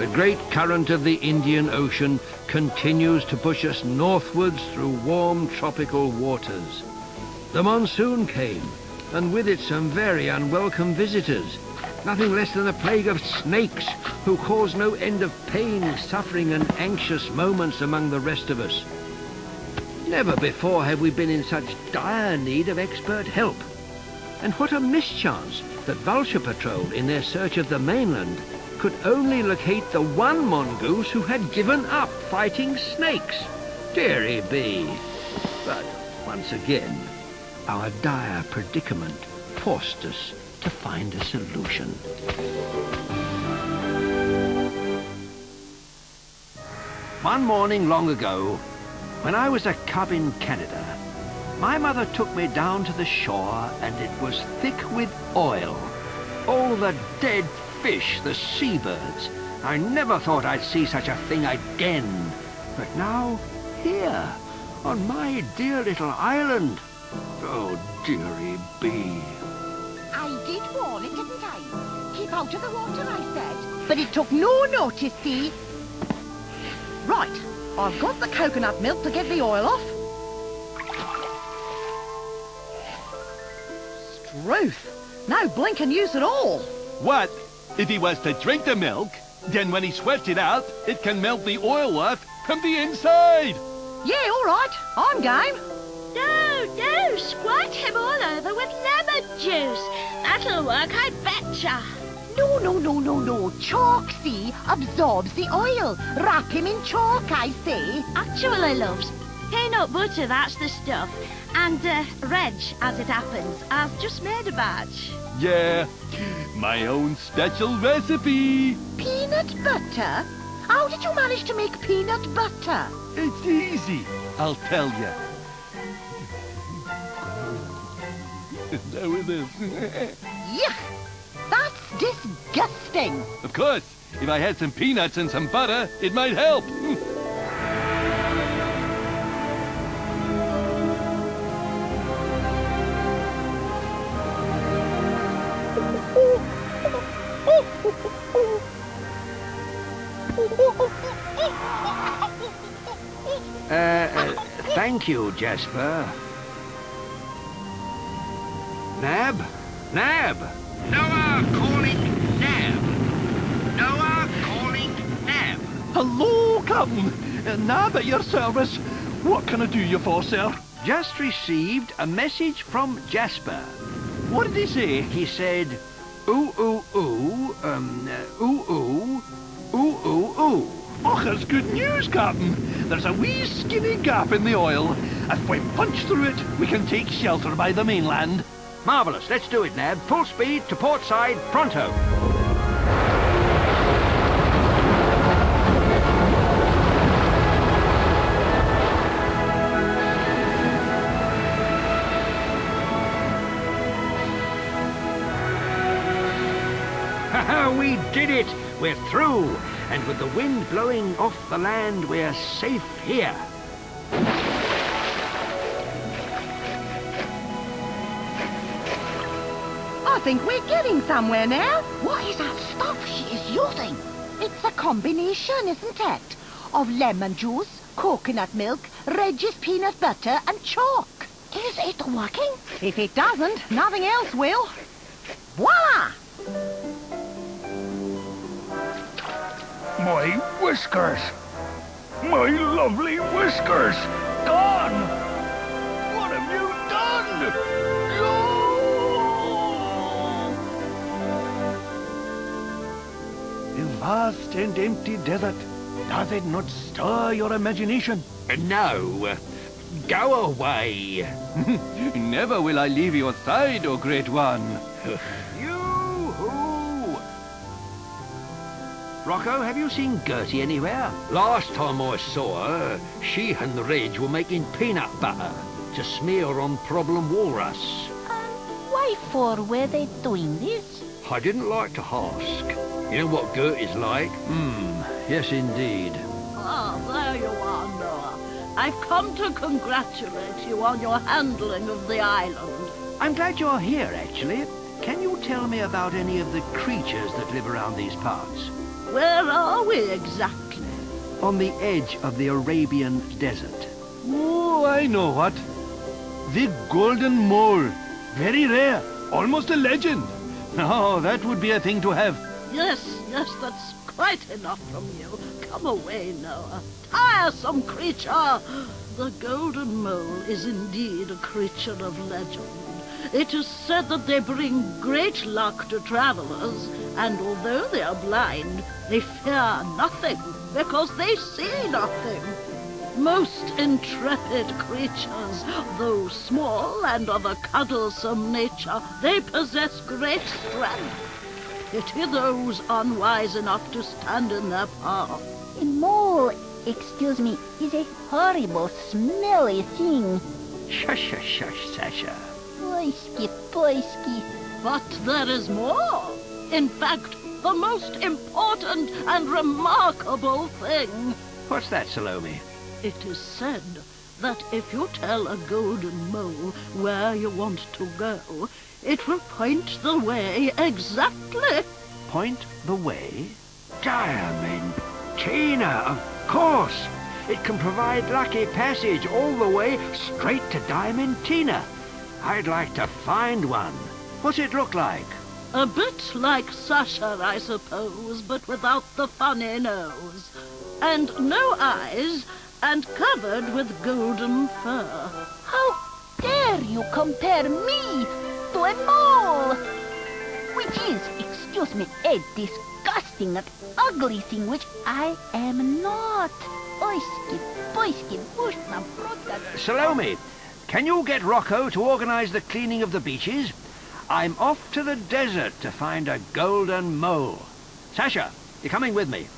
The great current of the Indian Ocean continues to push us northwards through warm tropical waters. The monsoon came, and with it some very unwelcome visitors. Nothing less than a plague of snakes, who cause no end of pain, suffering, and anxious moments among the rest of us. Never before have we been in such dire need of expert help. And what a mischance that Vulture Patrol, in their search of the mainland, could only locate the one mongoose who had given up fighting snakes. Deary be. But once again, our dire predicament forced us to find a solution. One morning long ago, when I was a cub in Canada, my mother took me down to the shore and it was thick with oil. All the dead fish, the seabirds. I never thought I'd see such a thing again. But now, here, on my dear little island. Oh, dearie bee. I did warn it, didn't I? Keep out of the water, I said. But it took no notice, see? Right, I've got the coconut milk to get the oil off. Struth, no blinking use at all. What? If he was to drink the milk, then when he sweats it out, it can melt the oil off from the inside. Yeah, all right, I'm game. No, no, squirt him all over with lemon juice. That'll work, I betcha. No, no, no, no, no. Chalk, see, absorbs the oil. Wrap him in chalk, I say. Actually, loves, peanut butter, that's the stuff. And, uh, Reg, as it happens, has just made a batch. Yeah, my own special recipe. Peanut butter? How did you manage to make peanut butter? It's easy, I'll tell you. there it is. Yuck! That's disgusting. of course, if I had some peanuts and some butter, it might help. thank you, Jasper. Nab? Nab! Noah calling Nab! Noah calling Nab! Hello, Captain. Uh, Nab at your service. What can I do you for, sir? Just received a message from Jasper. What did he say? He said, ooh, ooh, ooh, um, uh, ooh, ooh, ooh, ooh, ooh. Och, it's good news, Captain. There's a wee skinny gap in the oil. If we punch through it, we can take shelter by the mainland. Marvellous. Let's do it, Nab. Full speed to port side, pronto. Ha we did it! We're through! And with the wind blowing off the land, we're safe here. I think we're getting somewhere now. What is that stuff she is using? It's a combination, isn't it? Of lemon juice, coconut milk, Reggie's peanut butter and chalk. Is it working? If it doesn't, nothing else will. Voila! My whiskers. My lovely whiskers. Gone. What have you done? No! The vast and empty desert. Does it not stir your imagination? Uh, no. Uh, go away. Never will I leave your side, O Great One. Yoo-hoo! Rocco, have you seen Gertie anywhere? Last time I saw her, she and Reg were making peanut butter to smear on problem walrus. Um, Why for were they doing this? I didn't like to ask. You know what Gertie's like? Hmm, yes indeed. Ah, there you are, Noah. I've come to congratulate you on your handling of the island. I'm glad you're here, actually. Can you tell me about any of the creatures that live around these parts? Where are we exactly? On the edge of the Arabian desert. Oh, I know what. The golden mole. Very rare. Almost a legend. Now, oh, that would be a thing to have. Yes, yes, that's quite enough from you. Come away, Noah. Tiresome creature! The golden mole is indeed a creature of legend. It is said that they bring great luck to travelers, and although they are blind, they fear nothing because they see nothing. Most intrepid creatures, though small and of a cuddlesome nature, they possess great strength. Pity those unwise enough to stand in their path. A mole, excuse me, is a horrible, smelly thing. Shush, shush, shush, Sasha. Boysky, boysky. But there is more. In fact, the most important and remarkable thing. What's that, Salome? It is said that if you tell a golden mole where you want to go, it will point the way exactly. Point the way? Diamantina, of course. It can provide lucky passage all the way straight to Diamantina. I'd like to find one. What's it look like? A bit like Sasha, I suppose, but without the funny nose. And no eyes, and covered with golden fur. How dare you compare me to a mole? Which is, excuse me, a disgusting and ugly thing which I am not. Boysky, boysky, bushna, brother. Salome, can you get Rocco to organize the cleaning of the beaches? I'm off to the desert to find a golden mole. Sasha, you're coming with me.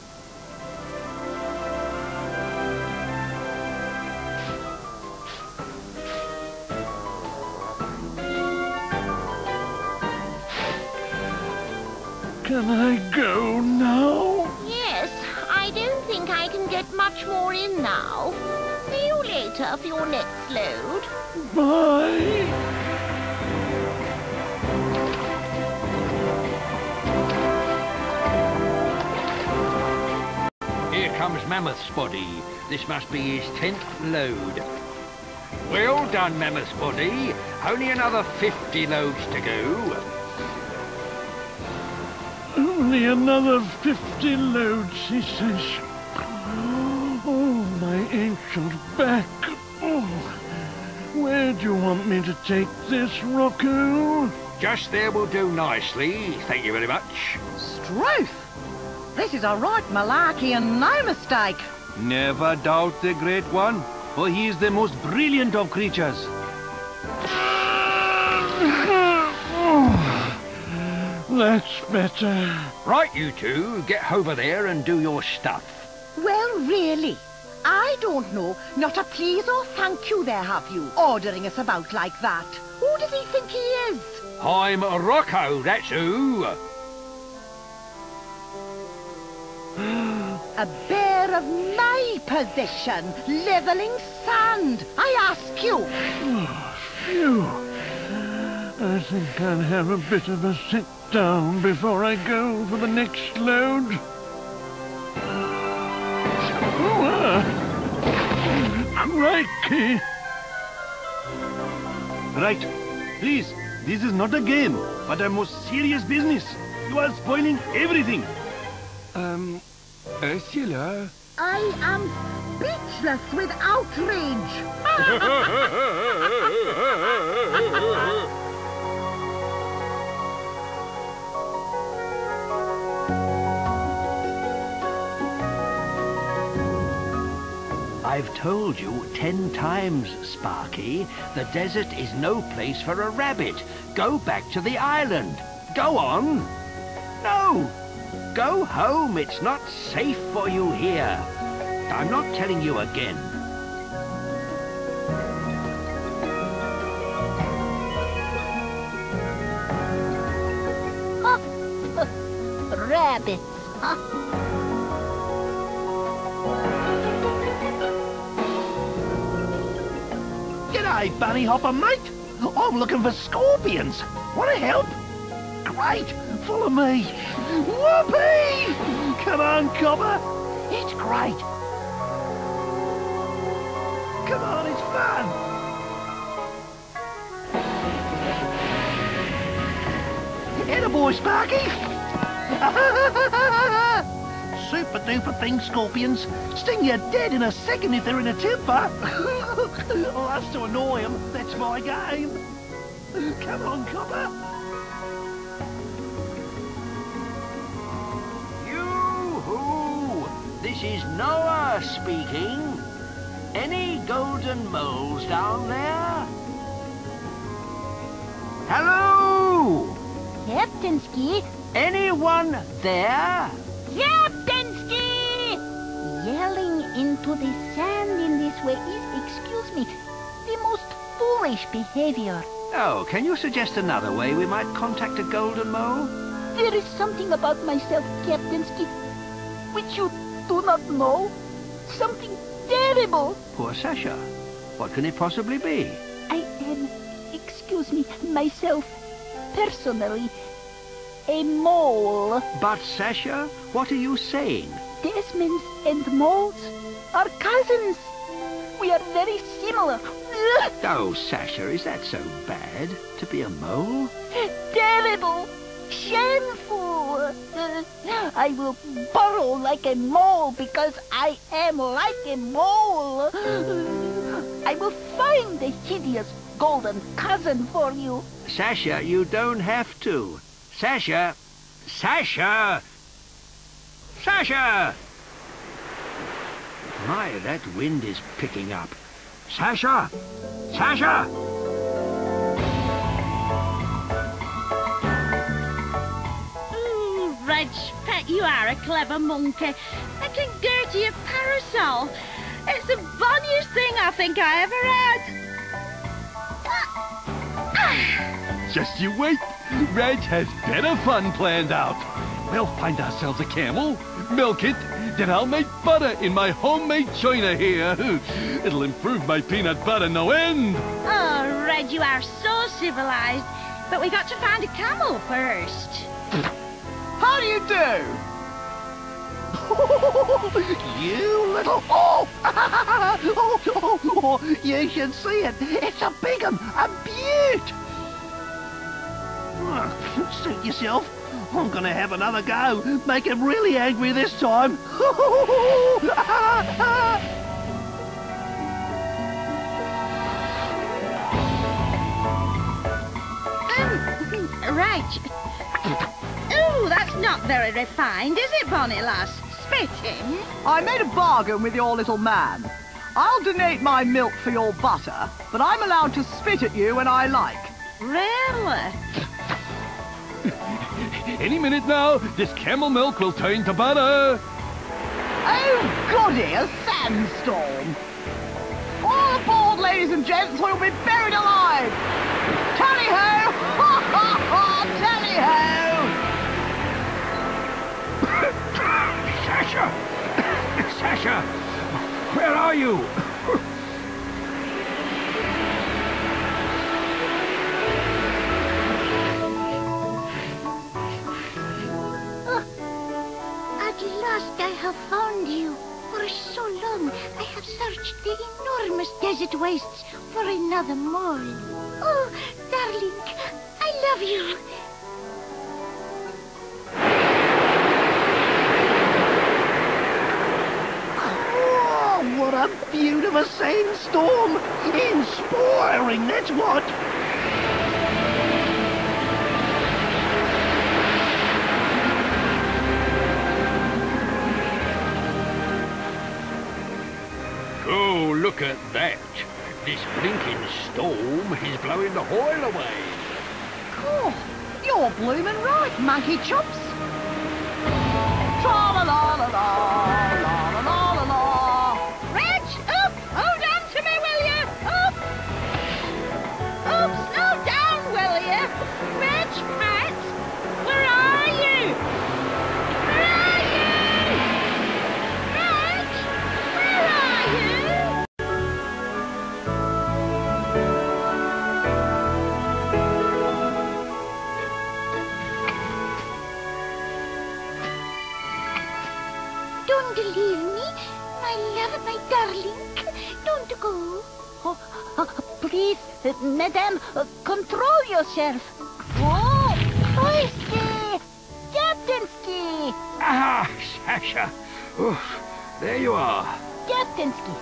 Can I go now? Yes, I don't think I can get much more in now. See you later for your next load. Bye. Comes Mammoth's body. This must be his tenth load. Well done, Mammoth's body. Only another 50 loads to go. Only another fifty loads, he says. Oh, my ancient back. Oh, where do you want me to take this, Rocco? Just there will do nicely. Thank you very much. Struth! This is a right malarkey and no mistake. Never doubt the Great One, for he is the most brilliant of creatures. That's better. Right, you two, get over there and do your stuff. Well, really, I don't know. Not a please or thank you there, have you? Ordering us about like that. Who does he think he is? I'm Rocco, that's who. A bear of my position, leveling sand. I ask you. Phew. I think I'll have a bit of a sit down before I go for the next load. Ah. Crikey! Right. Please, this is not a game, but a most serious business. You are spoiling everything. Um, Ursula? I am speechless with outrage. I've told you ten times, Sparky, the desert is no place for a rabbit. Go back to the island. Go on. No. Go home. It's not safe for you here. I'm not telling you again. Oh, rabbits, huh? G'day, bunny hopper, mate. I'm looking for scorpions. Want to help? great. Follow me. Whoopee! Come on, copper. It's great. Come on, it's fun. Atta boy, Sparky. Super duper thing, scorpions. Sting you dead in a second if they're in a temper. oh, that's to annoy them. That's my game. Come on, copper. This is Noah speaking. Any golden moles down there? Hello! Captain Ski. Anyone there? Captain Yelling into the sand in this way is, excuse me, the most foolish behavior. Oh, can you suggest another way we might contact a golden mole? There is something about myself, Captain Ski, which you do not know. Something terrible. Poor Sasha. What can it possibly be? I am, excuse me, myself, personally, a mole. But Sasha, what are you saying? Desmans and moles are cousins. We are very similar. Oh, Sasha, is that so bad? To be a mole? terrible. Shameful. I will burrow like a mole because I am like a mole. I will find the hideous golden cousin for you. Sasha, you don't have to. Sasha! Sasha! Sasha! My, that wind is picking up. Sasha! Sasha! Reg, pet, you are a clever monkey. I can go to your parasol. It's the funniest thing I think I ever had. Just you wait. Reg has better fun planned out. We'll find ourselves a camel, milk it, then I'll make butter in my homemade china here. It'll improve my peanut butter no end. Oh, Reg, you are so civilized. But we got to find a camel first. How do you do? you little... Oh! oh, oh, oh! You should see it. It's a big one, a beaut. Ah, Suit yourself. I'm gonna have another go. Make him really angry this time. Um, Reg. Ooh, that's not very refined, is it, Bonnie lass? Spitting? I made a bargain with your little man. I'll donate my milk for your butter, but I'm allowed to spit at you when I like. Really? Any minute now, this camel milk will turn to butter. Oh, goody, a sandstorm. All aboard, ladies and gents, we'll be buried alive. Tally-ho! Ha, ha, ha! Tally-ho! Are? Oh, at last I have found you. For so long I have searched the enormous desert wastes for another mole. Oh, darling, I love you. Beautiful sandstorm! Inspiring, that's what! Oh, look at that. This blinking storm is blowing the oil away. Oh, you're blooming right, monkey chops. Tra-la-la-la-la, madame, uh, control yourself. Oh, Poisky! Captainsky! Ah, Sasha. Oof, there you are. Captainsky,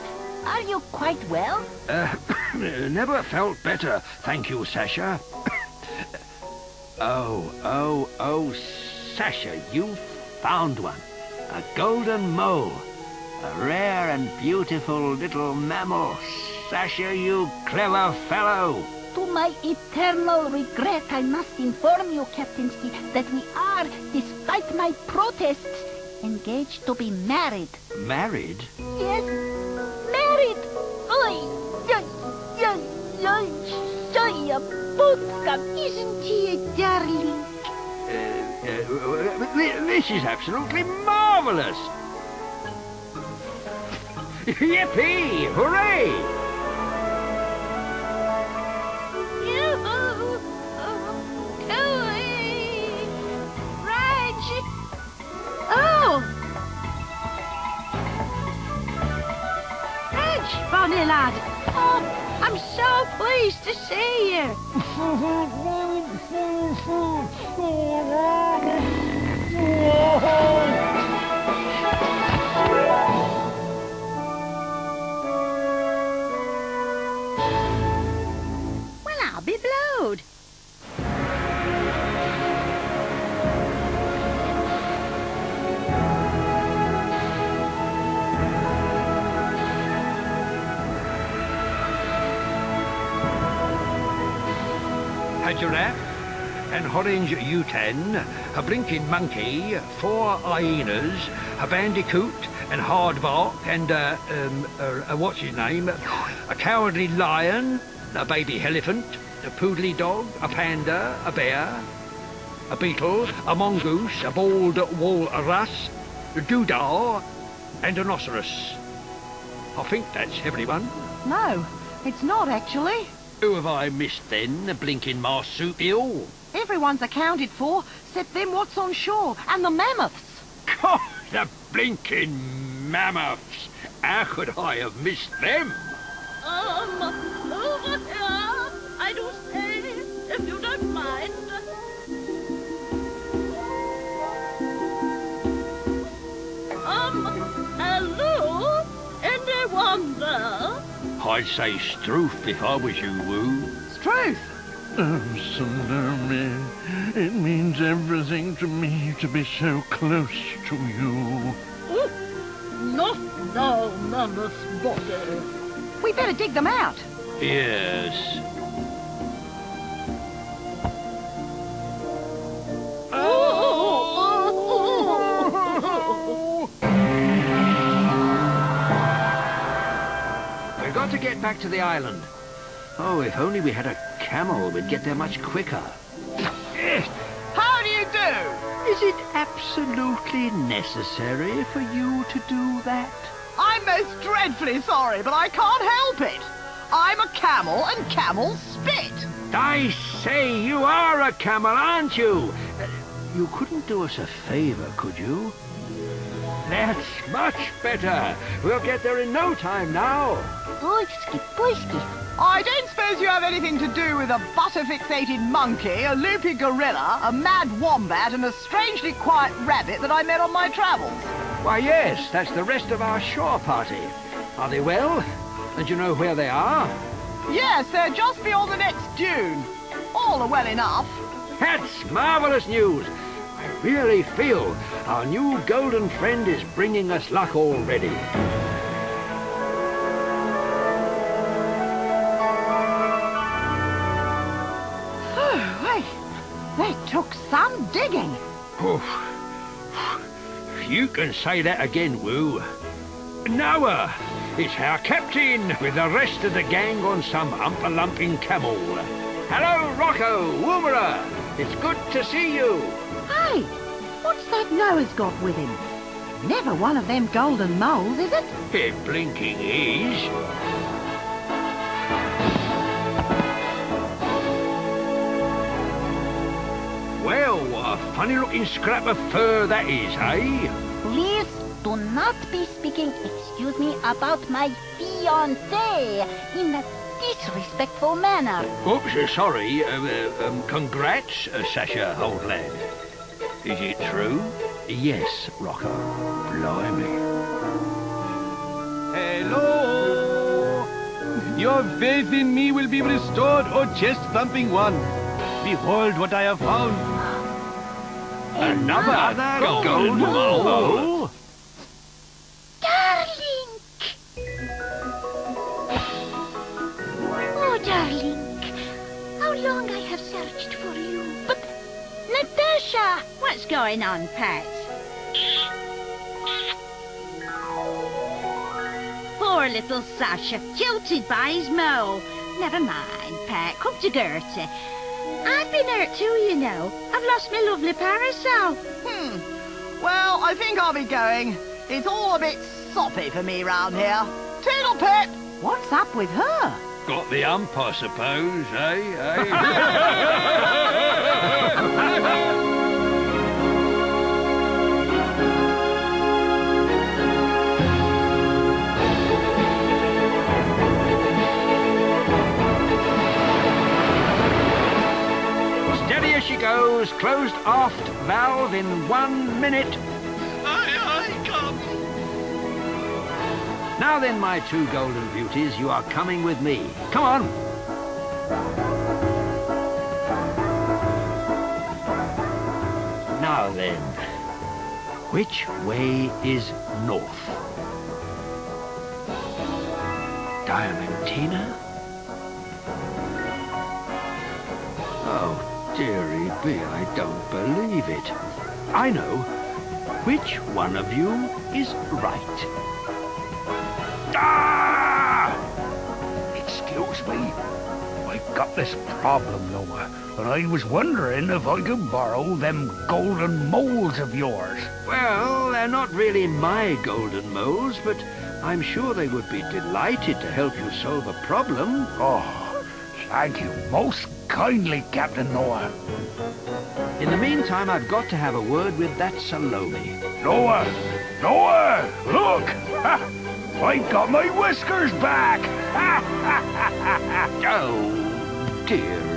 are you quite well? Uh, never felt better, thank you, Sasha. oh, oh, oh, Sasha, you found one. A golden mole. A rare and beautiful little mammal. Sasha, you clever fellow. To my eternal regret, I must inform you, Captainsky, that we are, despite my protests, engaged to be married. Married? Yes, married. Oi, oi, oi, oi, Soya Budka, isn't he a darling? Uh, uh, this is absolutely marvelous. Yippee! Hooray! Bonnie lad! Oh, I'm so pleased to see you! Well, giraffe, an orang-utan, a blinking monkey, four hyenas, a bandicoot, and aardvark, and a, um, uh, uh, what's his name? A cowardly lion, a baby elephant, a poodly dog, a panda, a bear, a beetle, a mongoose, a bald walrus, a doodah, and a rhinoceros. I think that's everyone. No, it's not actually. Who have I missed then, the blinking marsupial? Everyone's accounted for, except them what's on shore, and the mammoths. God, the blinking mammoths! How could I have missed them? Um, over here. I do say, if you don't mind. I'd say Stroof if I was you, Woo. Truth. Oh, Salome, it means everything to me to be so close to you. Oh, not now, mammoth body. We better dig them out. Yes. We've got to get back to the island. Oh, if only we had a camel, we'd get there much quicker. How do you do? Is it absolutely necessary for you to do that? I'm most dreadfully sorry, but I can't help it. I'm a camel and camels spit. I say, you are a camel, aren't you? You couldn't do us a favor, could you? That's much better. We'll get there in no time now. Boysky, boysky. I don't suppose you have anything to do with a butter-fixated monkey, a loopy gorilla, a mad wombat, and a strangely quiet rabbit that I met on my travels. Why, yes, that's the rest of our shore party. Are they well? And you know where they are? Yes, they're just beyond the next dune. All are well enough. That's marvelous news. I really feel our new golden friend is bringing us luck already. Digging. Oof. You can say that again, Woo. Noah it's our captain with the rest of the gang on some umpa-lumping camel. Hello, Rocco, Woomera. It's good to see you. Hey, what's that Noah's got with him? Never one of them golden moles, is it? It blinking is. Well, what a funny-looking scrap of fur that is, eh? Please, Do not be speaking, excuse me, about my fiancé in a disrespectful manner. Oops, uh, sorry. Uh, uh, um, congrats, uh, Sasha, old lad. Is it true? Yes, Rocco. Blimey. Hello! Your faith in me will be restored, O chest-thumping one. Behold what I have found. Another, golden, mole. mole. Darling! Oh, darling, how long I have searched for you. But, Natasha! What's going on, Pat? Poor little Sasha, jilted by his mole. Never mind, Pat. Come to Gertie. I've been hurt too, you know. I've lost my lovely parasol. Hmm. Well, I think I'll be going. It's all a bit soppy for me round here. Toodle pip! What's up with her? Got the ump, I suppose, eh? eh? Closed aft valve in one minute. Aye, aye, Captain. Now then, my two golden beauties, you are coming with me. Come on. Now then, which way is north? Diamantina? I don't believe it. I know. Which one of you is right? Ah! Excuse me. I've got this problem, Noah, and I was wondering if I could borrow them golden moles of yours. Well, they're not really my golden moles, but I'm sure they would be delighted to help you solve a problem. Oh, thank you most kindly, Captain Noah. In the meantime, I've got to have a word with that Salome. Noah! Noah! Look! Ha! I've got my whiskers back! Oh, dear